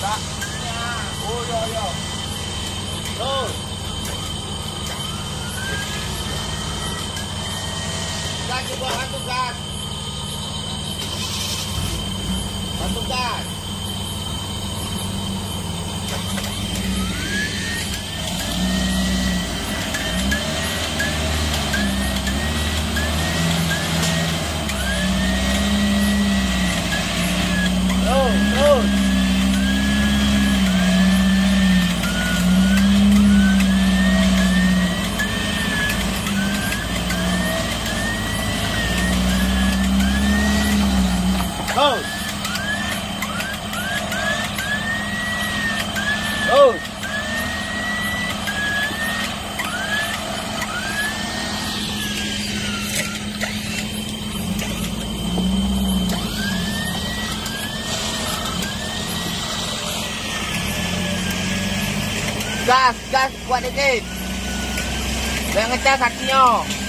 Dạ Ôi rồi rồi Rồi Ra chụp vào hát tục ra Hát tục now.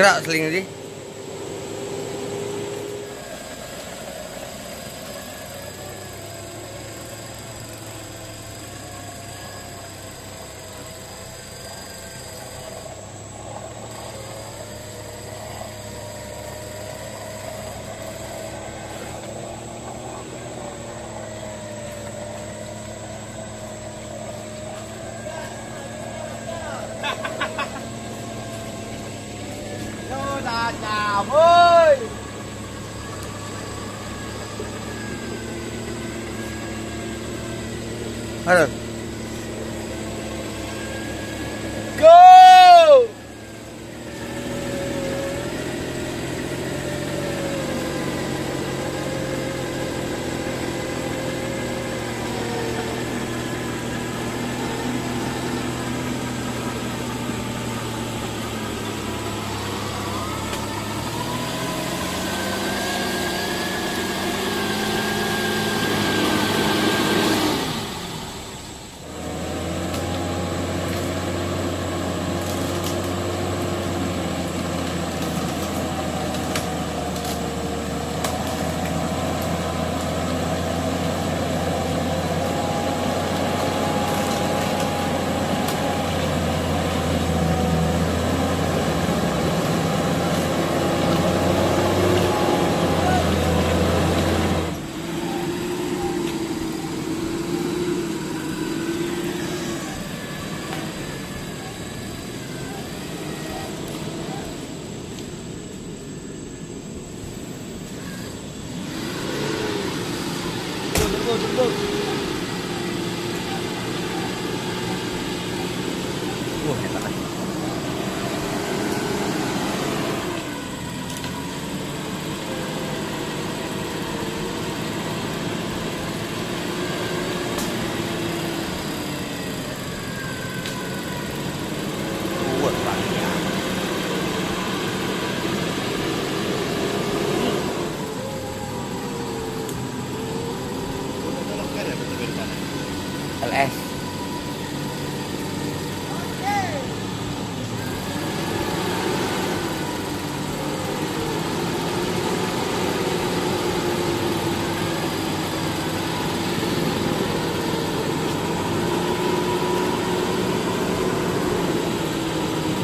Gerak seling tadi.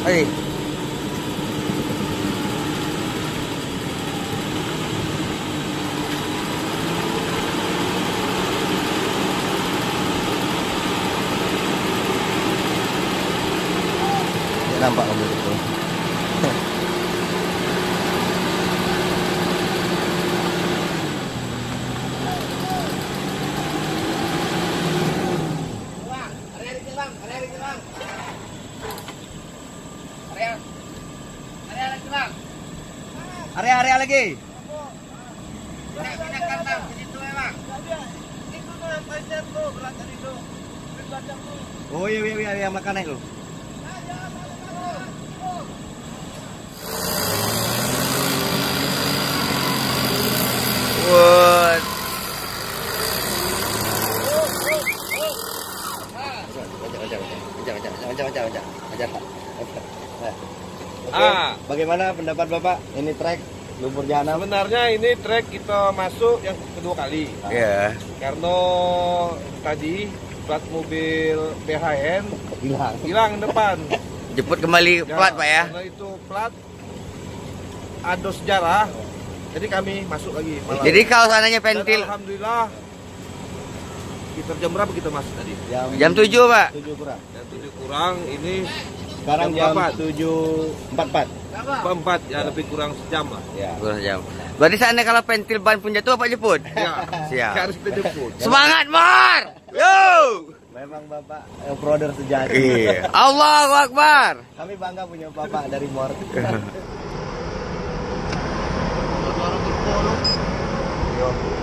哎 pendapat Bapak? Ini trek lumpur jahanam? Sebenarnya ini trek kita masuk yang kedua kali. Iya. Karena tadi plat mobil BHN Hilang. hilang depan. Jemput kembali plat Pak ya. Karena itu plat ada sejarah. Jadi kami masuk lagi. malam. Jadi kalau seandainya Dan pentil alhamdulillah kita jam berapa kita masuk tadi? jam 7 Pak. 7 kurang. Jam tujuh kurang ini Sekarang Jam jam berapa? 7.44. jam empat ya lebih kurang sejam lah. Ya. Kurang jam. Berarti seandainya kalau pentil ban pun jatuh Pak jemput? Ya, Siap. harus kita jemput. Semangat Mar! Yo! Memang Bapak eh, brother sejati. Iya. Allahu Akbar. Kami bangga punya Bapak dari Mor. Ah,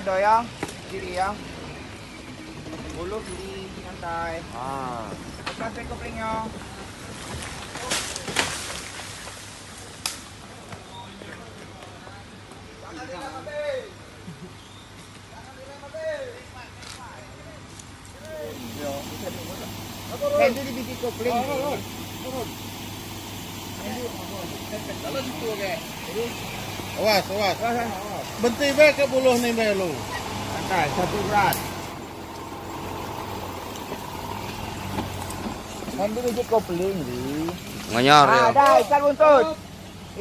yang ada ya. Kiri ya. Bulu kiri, santai. Ah. Ke koplingnya. Di kopling. Awas, awas. Benti be ke buluh ni be lu. Santai, satu berat. Main di biji kopling, di. Ngonyor ya. Ada ikan buntut.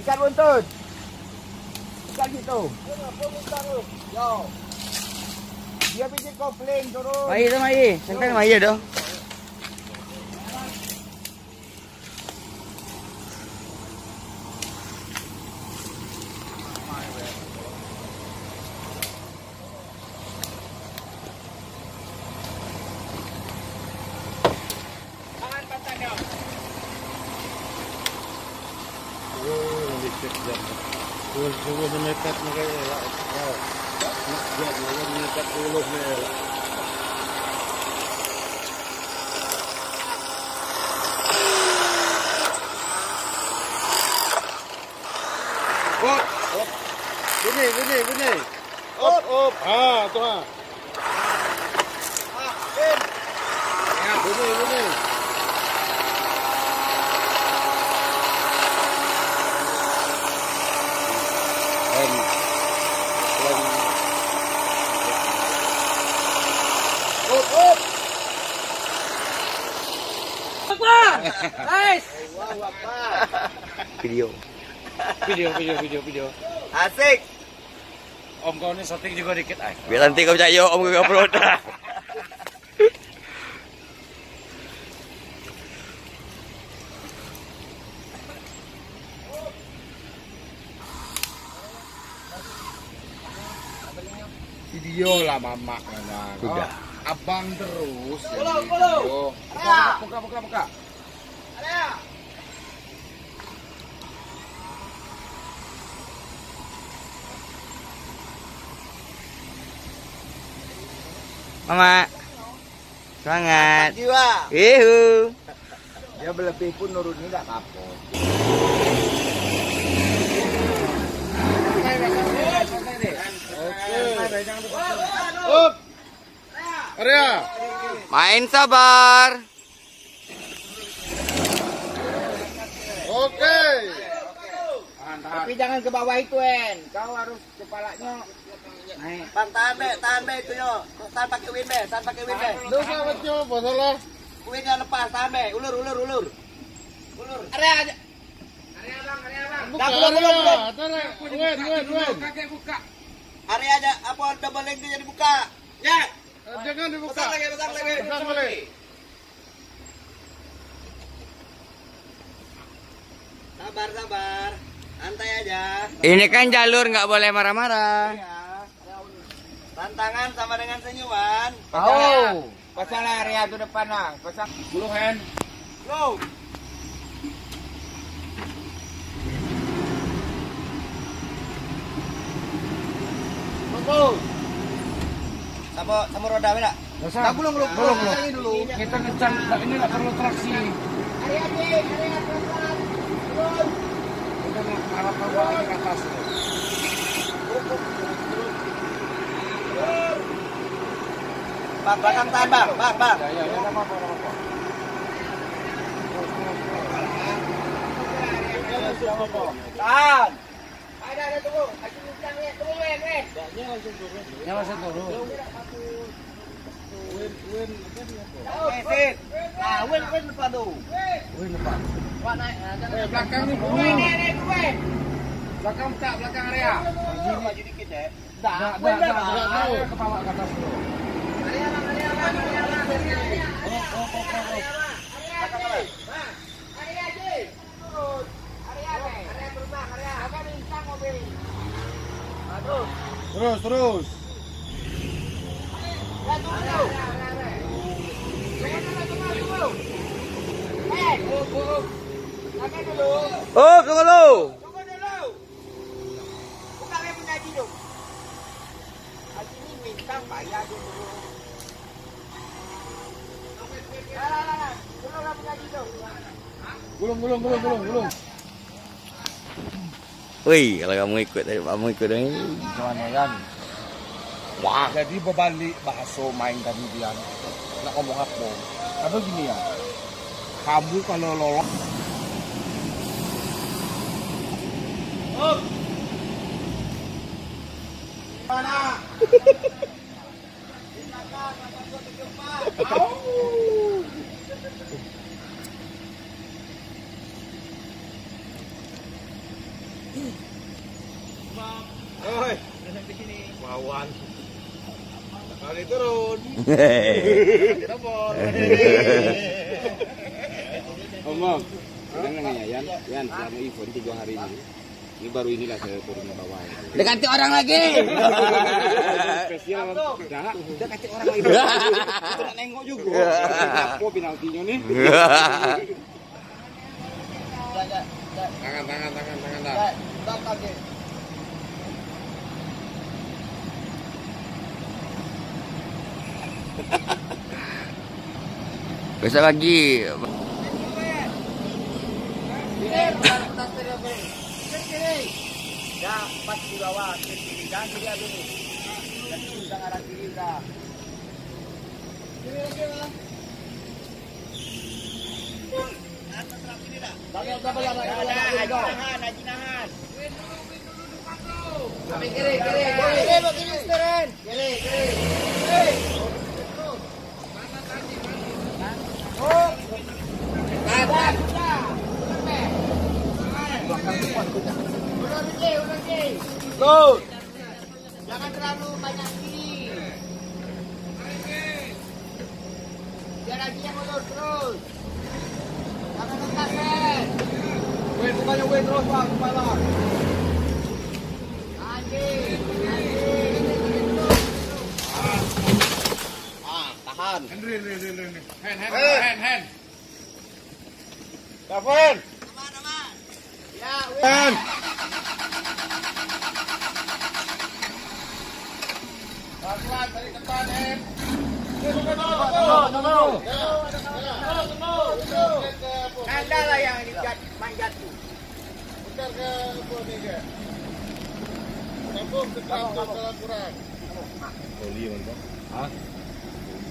Ikan buntut. Ikan situ. Dia biji kopling turun. Mai tu mai. Santai mai dah. Tangan pantatnya. Oh, licik dah. Tuh, tuh menekat na kaya lah. Oh. Nak buat na menekat buluh ni lah. Op, op. Bunyi, bunyi, bunyi. Op, op. Ah, tu ah. Ah, Bin. Ya, bunyi, bunyi. Em, em. Up, up. Video. Video, video, video, video. Asik. Om kau ni setting juga dikit ay. Biar nanti kau percaya om kau upload. Video lah mama mana. Sudah. abang terus. yang Belum, di belum. video. Ya. Buka, buka, buka, buka. Mama. Semangat. Jiwa. Ihu. Dia berlebih pun nurunnya enggak apa-apa. Oke. Up. Arya. Main sabar. Oke. Tapi jangan ke bawah itu, En. Kau harus kepalanya. Bang, tahan be, tahan be itu yo. Tahan pakai win be, tahan pakai win be. Dosa baca masalah. Winnya lepas, tahan be. Ulur, ulur, ulur. Ulur. Area aja. Area bang, area bang. Buka belum, belum, belum. Tara. Wen, wen, wen. Area aja, apa double leg dia dibuka. Ya. Jangan dibuka. Besar lagi, besar lagi. Besar boleh. Sabar, sabar. Santai aja. Ini kan jalur nggak boleh marah-marah. Ya. Tantangan sama dengan senyuman. Oh, pasang area tu depan lah. Pasang. Bulu hand. Go. Tunggu. Sama sama roda enggak? Nah, belum, belum, belum, belum. dulu. Kita ngecan, ini nggak perlu traksi. Area D, area pelan-pelan. Turun. Kita bawah ke atas. Bang, belakang tahan, Bang. Bang, Bang. Ya, ya, ya, apa-apa. Tahan. Ada, ada tunggu. Bincang ya. Tunggu, Wen, Wen. Ya, langsung turun. Oke, sip. Nah, Wen, Wen depan tuh. Wih, lepas. Wah, naik. Nah, jangan. Eh, belakang nih, bawah. Wen, Wen, Wen. Belakang tak, belakang area. Maju, maju dikit ya. Enggak, enggak, enggak, enggak tahu. Ke bawah ke atas dulu. Area, Bang, area, Terus, terus. Oh, tunggu lu. Tunggu dulu. Buka yang punya Haji dulu. Haji ini dulu. Dulu. Gulung, gulung, gulung, gulung, gulung. Wih, kalau kamu ikut, tadi kamu ikut ini. Gimana kan? Wah, jadi berbalik bahasa main kami dia. Nak ngomong apa? Apa gini ya? Kamu kalau lolos Mana? Oi, wawan. Kali Omong. Kadang nanya Yan, Yan, selama event tiga hari ini. Ini baru inilah saya turun ke bawah. Dekati orang lagi. Spesial, dah, udah kasih orang lagi. Nak nengok juga. Apa penaltinya nih? Tangan, tangan, tangan, tangan, dah. Besok lagi. Di bawah, kiri kiri, jangan kiri aja dulu. Dan jangan arah kiri dah. Kiri lagi bang. Kiri. Kiri, kiri, kiri. Kiri, kiri. Kiri, kiri. Oh. Lagi, lagi. Jangan terlalu banyak kiri. Biar lagi yang ulur terus. Jangan lepas kan. Wait, bukannya wait terus bang, kepala. Anjing. Ah, tahan. Henry, Henry. Hand, hand, Eh. hand, hand. Davon. Aman, aman. Ya, depan, Em. Anda lah yang dikat manjat tu. Putar ke ke? Salah kurang.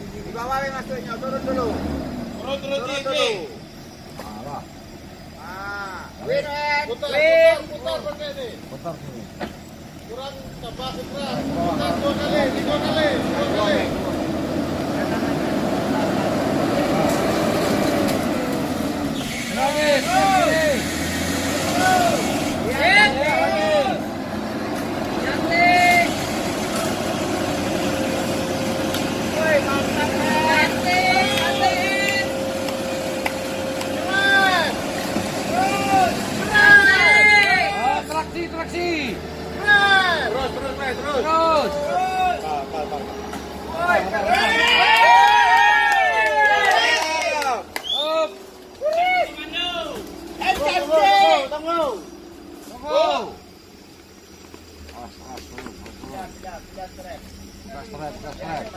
Di bawah masuknya, turun dulu. Turun, turun, Turun dulu. Ah, win, win, Putar, putar, pakai ni. Putar sini. Kurang tambah. Putar dua kali, tiga kali, dua kali. Traksi, Terus, terus, terus. Up. Tunggu, tunggu. Oh. Siap, siap, siap, strap. Gas, gas, gas, gas.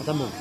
Ketemu. Jalan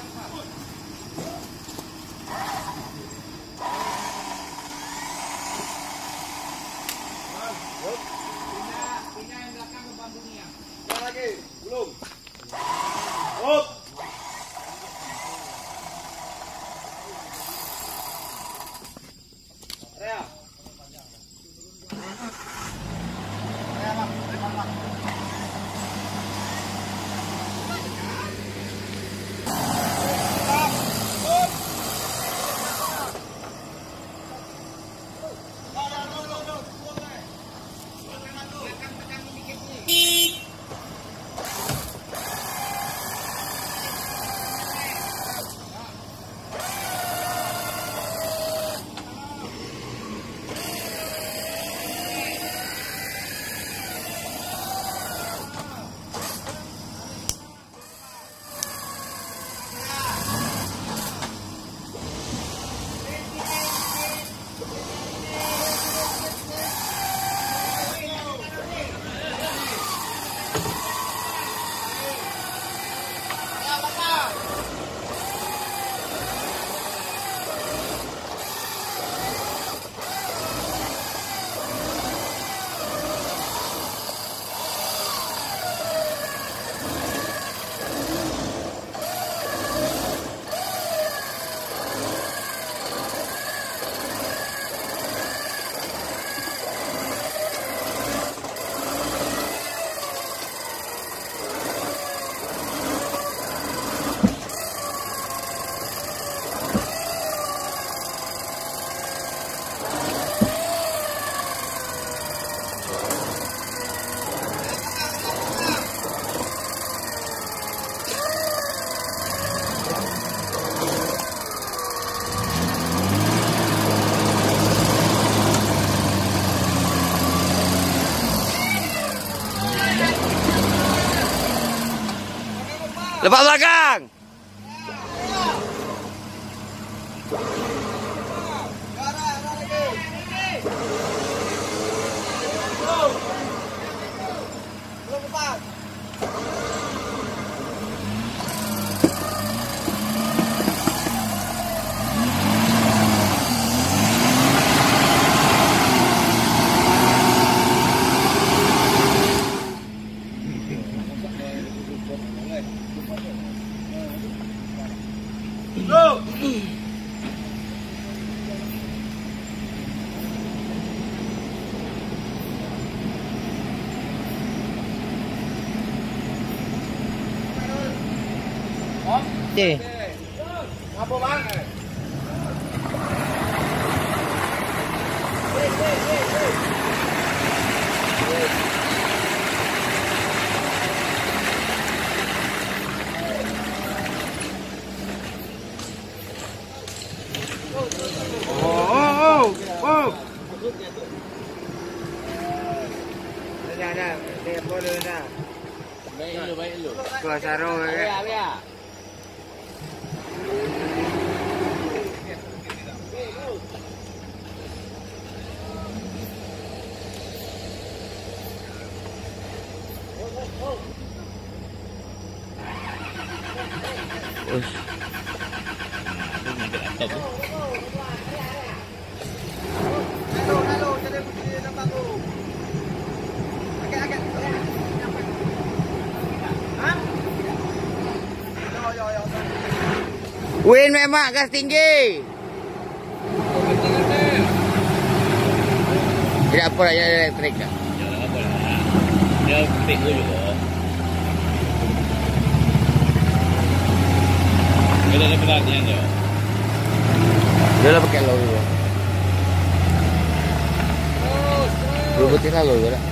Lepas belakang. Sí. Win memang gas tinggi. Tidak apa lah, ada elektrik? Jangan apa lah. Dia petik dulu kok. Kita ada perhatian dia. Dia lah pakai low dulu. Belum betul lah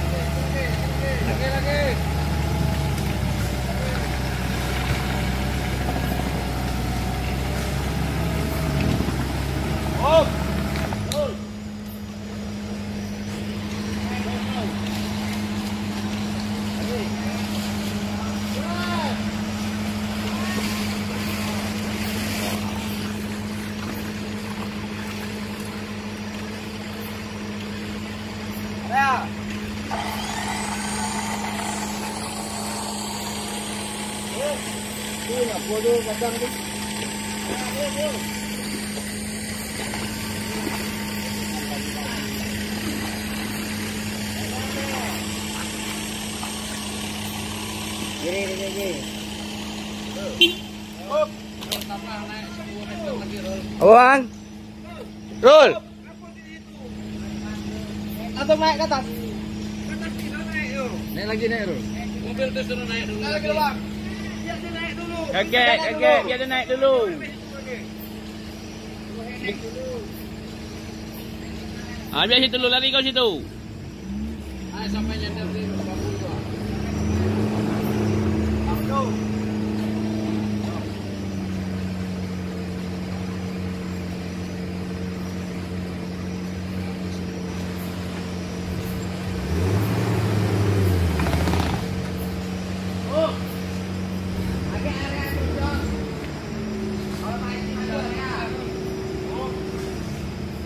Naik lagi bang. Kakek, kakek, biar dia naik dulu. Ah, biar situ dulu, lari kau situ.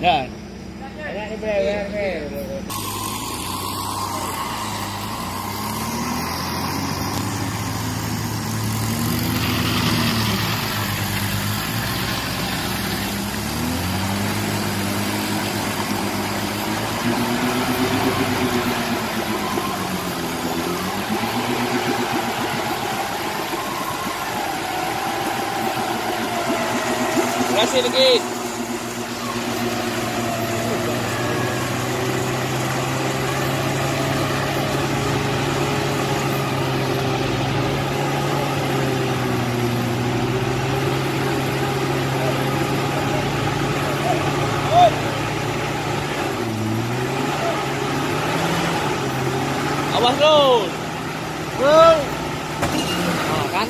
Ya. Terima kasih lagi. Awas Rul. Rul. Ah, kan?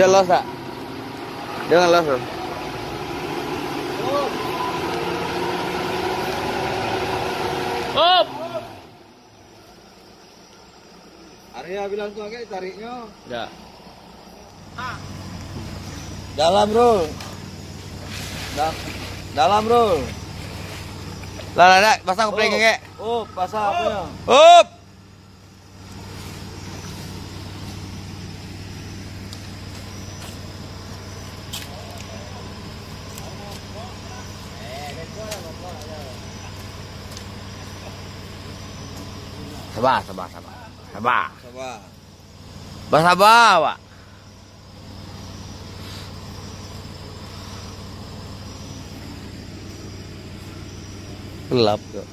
Dia los tak? Dia nggak los Rul. Up. Area bilang tuh agak tariknya. Ya. Dalam roll. dalam roll. Lah lah pasang kopling kek. Oh, pasang apa ya? Up. Sabar, sabar, sabar. Sabar. Sabar. Bersabar, Pak. Gelap kok.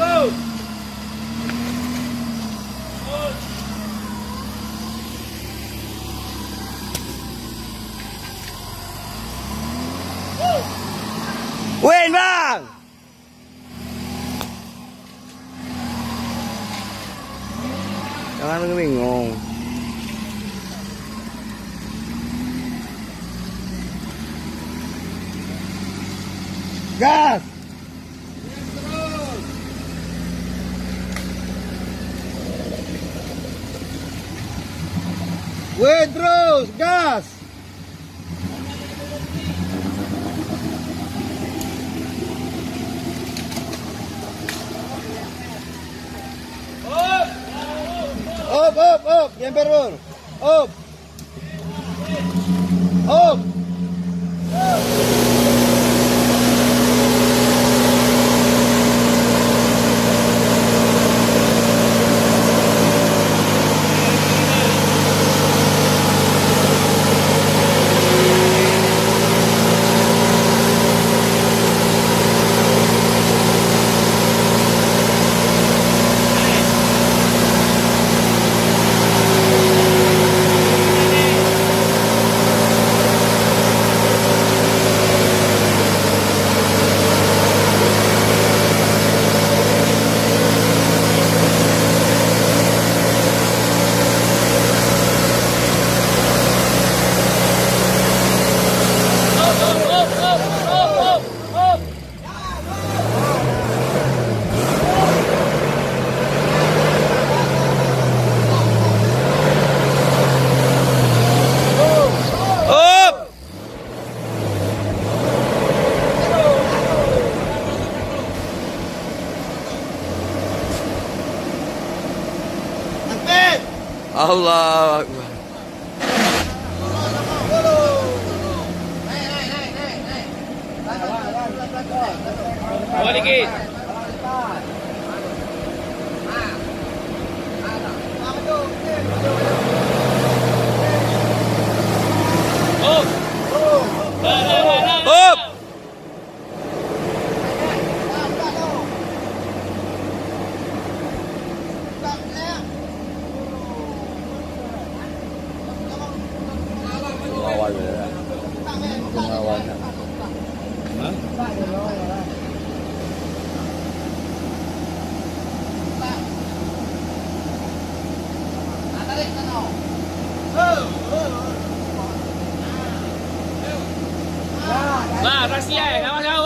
Kan? Win, Bang! Jangan bingung. Gas. Wait terus, gas. Up, up, Allah Yeah, nada más le hago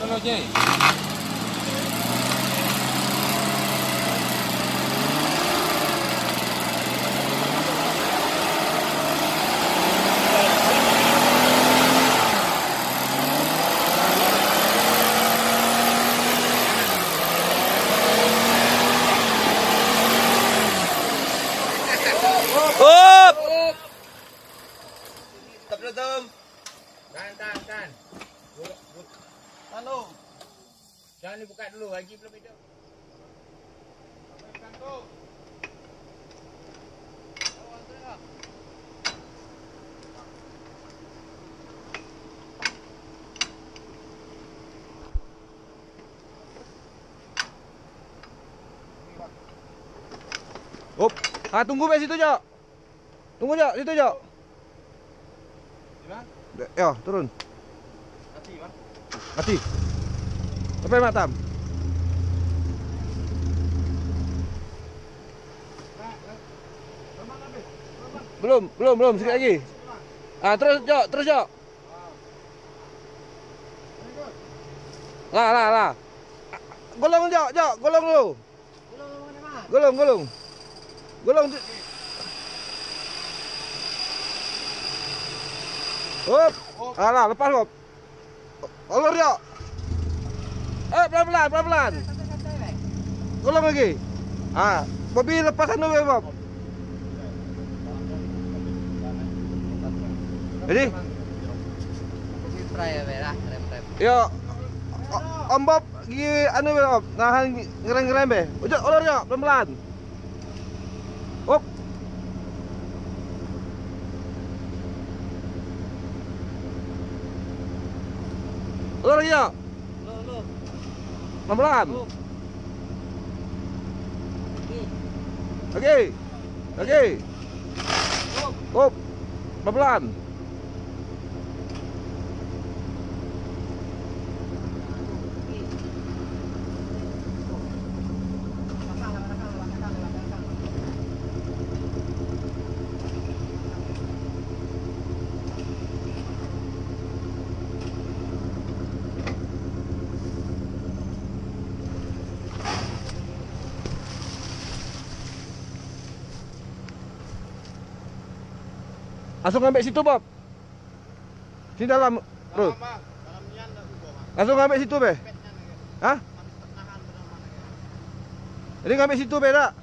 dulu, naik kalau dulu, Ji. Up. Tahan, Tahan, tahan, tahan. Halo. Jangan dibuka dulu, Haji belum hidup. Up. Ah tunggu be situ, Jok. Tunggu, Jok, situ, Jok. De- Ya, turun. Mati. Sampai matam. Belum, belum, belum, sikit lagi. Ah, terus, Jok, terus, Jok. Lah, lah, lah. Ah, Golong, Jok, Jok, golong dulu. Golong, golong. Golong. di- Hop. Alah, lepas, Bob. Ulur, Jok. Eh, pelan-pelan, pelan-pelan. Golong lagi. Ah, Bobby lepasan dulu, Bob. Jadi, rem-rem. yo Om Bob gigi anu be, Bob, nahan ngerem-ngerem be. Udah, ulur, Jok, pelan-pelan. Lur iya. Lur. Pelan-pelan. Oke. Oke. Up. Pelan-pelan. Langsung ambil situ, Bob. Sini dalam. Terus. Langsung ambil situ, Be. Hah? Jadi ngambil situ, Be, tak?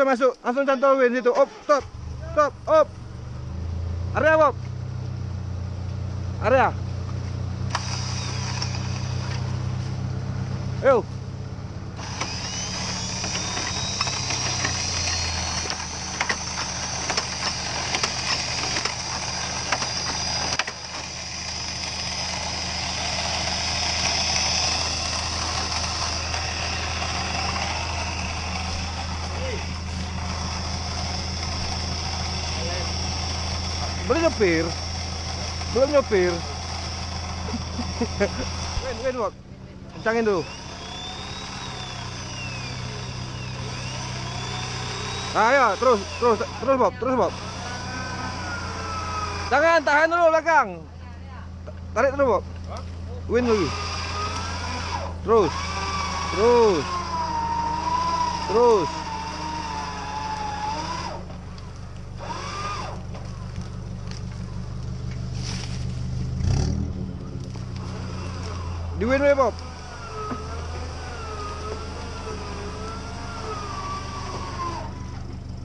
Langsung masuk, langsung cantol be situ. Op, stop. Stop, op. Area, Bob. Area. Ayo. Belum nyopir. Belum nyopir. Win, win, Bob. Kencangin dulu. Ayo, ya, terus, terus, terus Bob, terus Bob. Jangan, tahan dulu belakang. Tarik terus Bob. Win lagi. Terus, terus, terus. Di win win Bob.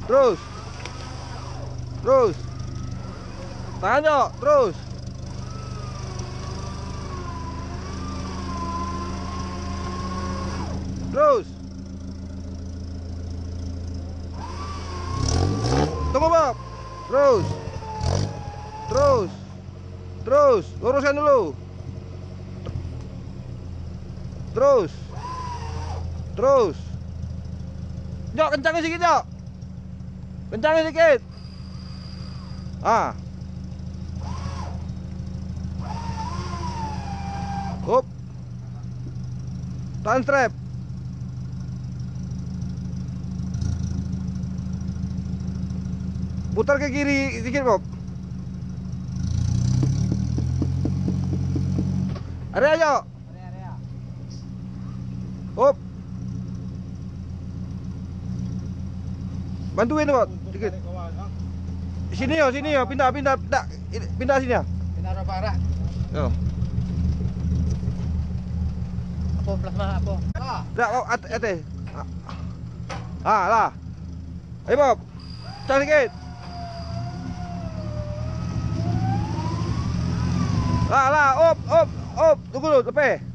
Terus. Terus. Tahan yuk. Terus. Tunggu, Bob. Terus. Terus. Terus, luruskan dulu. Terus. Terus. Jok, kencangin sedikit, Jok. Kencangin sedikit. Ah. Up. Tahan strap. Putar ke kiri sedikit, Bob. Area, Jok. Up. Bantuin, Bob. Sedikit. Sini yo, sini yo, pindah, pindah, pindah, pindah sini ya. Pinara parah. Yo. Apa plasma apa? Ah, Dah, oh, at ate. Ah, lah. Ayo, Bob. Cang sedikit. Lah, lah, op, op, op. Tunggu dulu, lepas.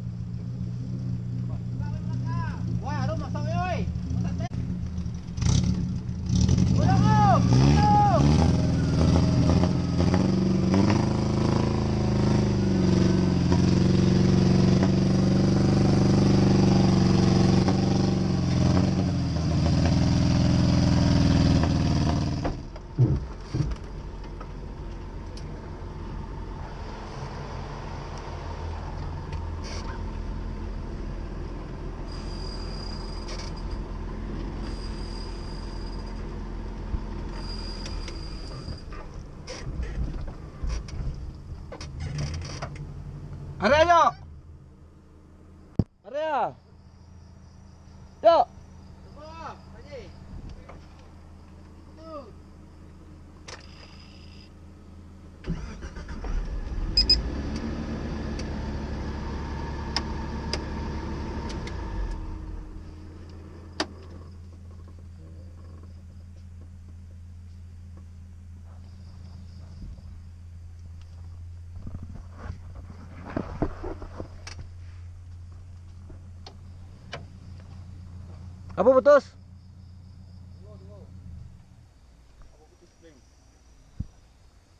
Apa putus?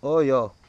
Oh iya.